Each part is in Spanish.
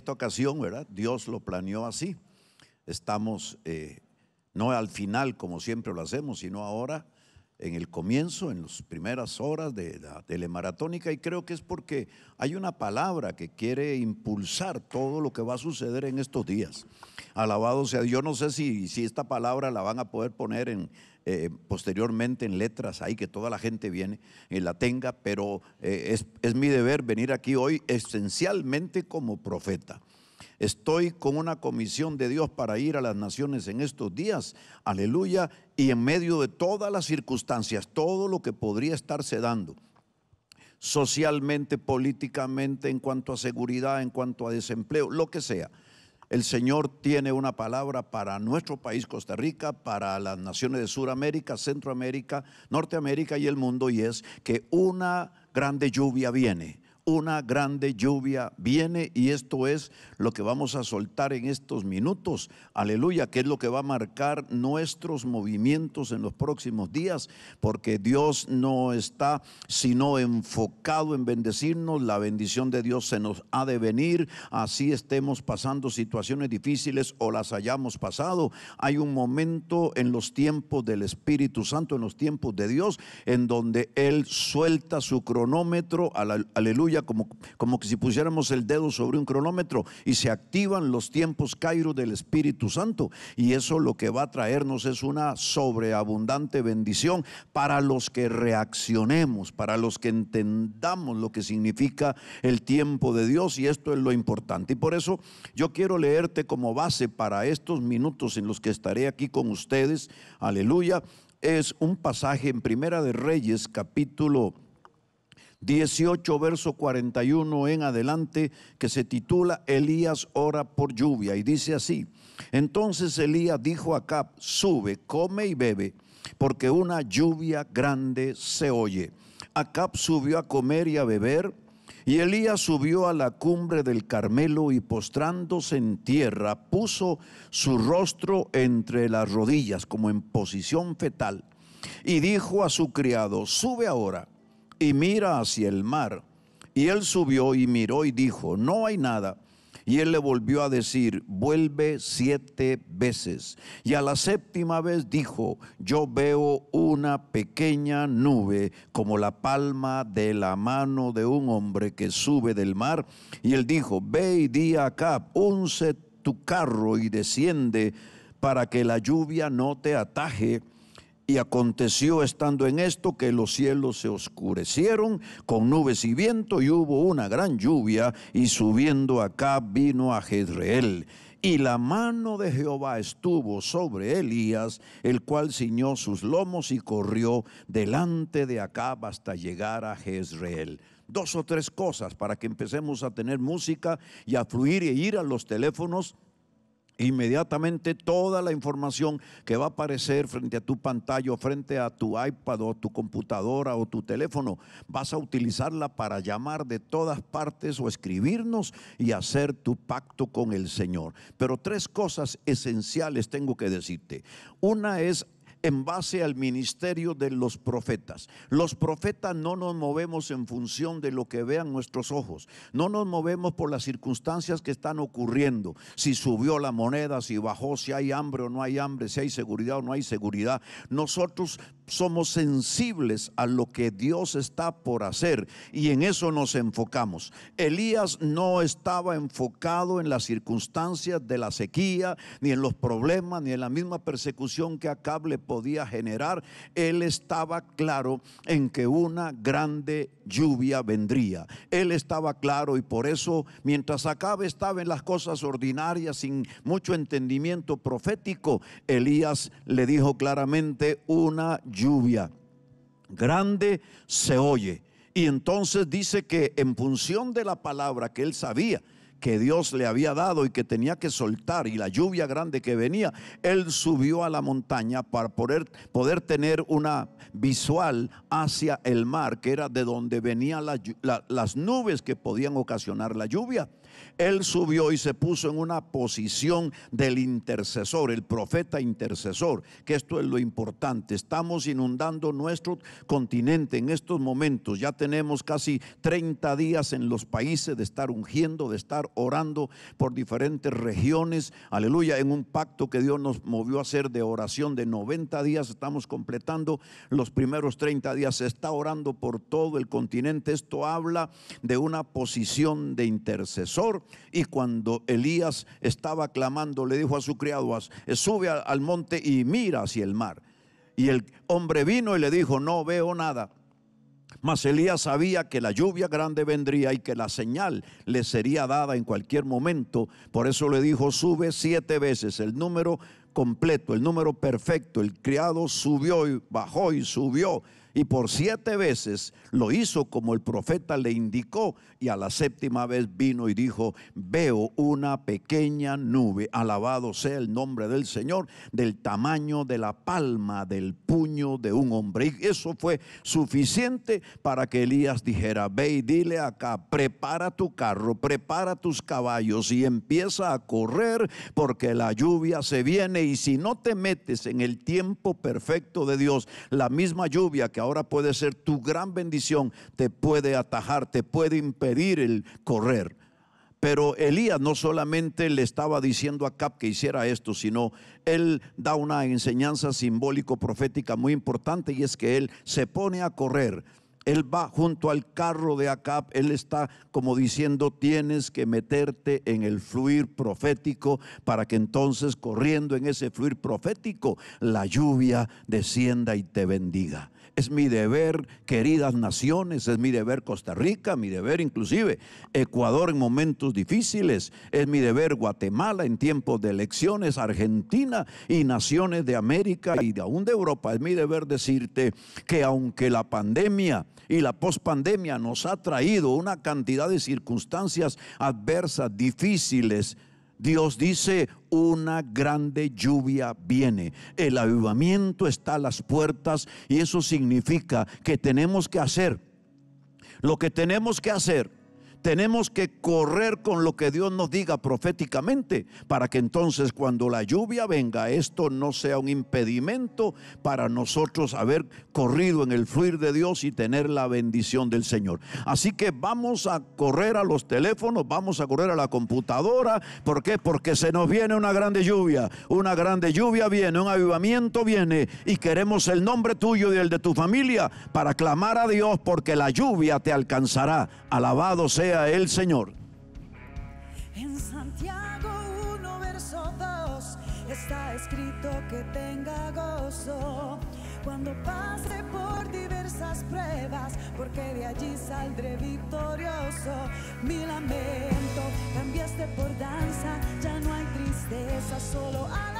esta ocasión, ¿verdad? Dios lo planeó así. Estamos eh, no al final como siempre lo hacemos, sino ahora en el comienzo, en las primeras horas de la telemaratónica y creo que es porque hay una palabra que quiere impulsar todo lo que va a suceder en estos días. Alabado sea, yo no sé si, si esta palabra la van a poder poner en, eh, posteriormente en letras ahí que toda la gente viene y la tenga, pero eh, es, es mi deber venir aquí hoy esencialmente como profeta. Estoy con una comisión de Dios para ir a las naciones en estos días. Aleluya. Y en medio de todas las circunstancias, todo lo que podría estarse dando socialmente, políticamente, en cuanto a seguridad, en cuanto a desempleo, lo que sea. El Señor tiene una palabra para nuestro país, Costa Rica, para las naciones de Sudamérica, Centroamérica, Norteamérica y el mundo, y es que una grande lluvia viene una grande lluvia viene y esto es lo que vamos a soltar en estos minutos. Aleluya, que es lo que va a marcar nuestros movimientos en los próximos días, porque Dios no está sino enfocado en bendecirnos. La bendición de Dios se nos ha de venir, así estemos pasando situaciones difíciles o las hayamos pasado. Hay un momento en los tiempos del Espíritu Santo, en los tiempos de Dios, en donde Él suelta su cronómetro, aleluya como, como que si pusiéramos el dedo sobre un cronómetro y se activan los tiempos Cairo del Espíritu Santo. Y eso lo que va a traernos es una sobreabundante bendición para los que reaccionemos, para los que entendamos lo que significa el tiempo de Dios. Y esto es lo importante. Y por eso yo quiero leerte como base para estos minutos en los que estaré aquí con ustedes. Aleluya. Es un pasaje en Primera de Reyes, capítulo 18, verso 41 en adelante, que se titula Elías ora por lluvia. Y dice así, entonces Elías dijo a Acab, sube, come y bebe, porque una lluvia grande se oye. Acab subió a comer y a beber, y Elías subió a la cumbre del Carmelo y postrándose en tierra, puso su rostro entre las rodillas como en posición fetal, y dijo a su criado, sube ahora y mira hacia el mar. Y él subió y miró y dijo, no hay nada. Y él le volvió a decir, vuelve siete veces. Y a la séptima vez dijo, yo veo una pequeña nube como la palma de la mano de un hombre que sube del mar. Y él dijo, ve y di acá, unce tu carro y desciende para que la lluvia no te ataje y aconteció estando en esto que los cielos se oscurecieron con nubes y viento y hubo una gran lluvia y subiendo acá vino a Jezreel. Y la mano de Jehová estuvo sobre Elías, el cual ciñó sus lomos y corrió delante de Acab hasta llegar a Jezreel dos o tres cosas para que empecemos a tener música y a fluir y ir a los teléfonos inmediatamente toda la información que va a aparecer frente a tu pantalla o frente a tu iPad o tu computadora o tu teléfono, vas a utilizarla para llamar de todas partes o escribirnos y hacer tu pacto con el Señor. Pero tres cosas esenciales tengo que decirte. Una es en base al ministerio de los profetas. Los profetas no nos movemos en función de lo que vean nuestros ojos. No nos movemos por las circunstancias que están ocurriendo. Si subió la moneda, si bajó, si hay hambre o no hay hambre, si hay seguridad o no hay seguridad. Nosotros somos sensibles a lo que Dios está por hacer y en eso nos enfocamos. Elías no estaba enfocado en las circunstancias de la sequía, ni en los problemas, ni en la misma persecución que Acab le podía generar. Él estaba claro en que una grande lluvia vendría. Él estaba claro y por eso mientras Acab estaba en las cosas ordinarias sin mucho entendimiento profético, Elías le dijo claramente una lluvia lluvia grande se oye. Y entonces dice que en función de la palabra que él sabía, que Dios le había dado y que tenía que soltar y la lluvia grande que venía, él subió a la montaña para poder, poder tener una visual hacia el mar, que era de donde venían las nubes que podían ocasionar la lluvia. Él subió y se puso en una posición del intercesor, el profeta intercesor, que esto es lo importante. Estamos inundando nuestro continente en estos momentos. Ya tenemos casi 30 días en los países de estar ungiendo, de estar orando por diferentes regiones. Aleluya, en un pacto que Dios nos movió a hacer de oración de 90 días. Estamos completando los primeros 30 días. Se está orando por todo el continente. Esto habla de una posición de intercesor y cuando Elías estaba clamando, le dijo a su criado, sube al monte y mira hacia el mar. Y el hombre vino y le dijo, no veo nada. Mas Elías sabía que la lluvia grande vendría y que la señal le sería dada en cualquier momento. Por eso le dijo, sube siete veces, el número completo, el número perfecto. El criado subió y bajó y subió y por siete veces lo hizo como el profeta le indicó y a la séptima vez vino y dijo, veo una pequeña nube, alabado sea el nombre del Señor, del tamaño de la palma del puño de un hombre. Y eso fue suficiente para que Elías dijera, ve y dile acá, prepara tu carro, prepara tus caballos y empieza a correr porque la lluvia se viene y si no te metes en el tiempo perfecto de Dios, la misma lluvia que ahora puede ser tu gran bendición, te puede atajar, te puede impedir el correr. Pero Elías no solamente le estaba diciendo a Cap que hiciera esto, sino él da una enseñanza simbólico profética muy importante y es que él se pone a correr. Él va junto al carro de Acab, él está como diciendo, tienes que meterte en el fluir profético para que entonces corriendo en ese fluir profético la lluvia descienda y te bendiga. Es mi deber, queridas naciones, es mi deber Costa Rica, mi deber inclusive Ecuador en momentos difíciles, es mi deber Guatemala en tiempos de elecciones, Argentina y naciones de América y aún de Europa. Es mi deber decirte que aunque la pandemia y la pospandemia nos ha traído una cantidad de circunstancias adversas, difíciles, Dios dice, una grande lluvia viene. El avivamiento está a las puertas y eso significa que tenemos que hacer lo que tenemos que hacer tenemos que correr con lo que Dios nos diga proféticamente para que entonces cuando la lluvia venga esto no sea un impedimento para nosotros haber corrido en el fluir de Dios y tener la bendición del Señor. Así que vamos a correr a los teléfonos, vamos a correr a la computadora. ¿Por qué? Porque se nos viene una grande lluvia. Una grande lluvia viene, un avivamiento viene y queremos el nombre tuyo y el de tu familia para clamar a Dios porque la lluvia te alcanzará. Alabado sea el Señor. En Santiago 1, verso 2, está escrito que tenga gozo cuando pase por diversas pruebas, porque de allí saldré victorioso. Mi lamento cambiaste por danza, ya no hay tristeza, solo alabanza.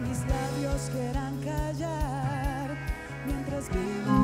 mis labios quieran callar mientras vivo.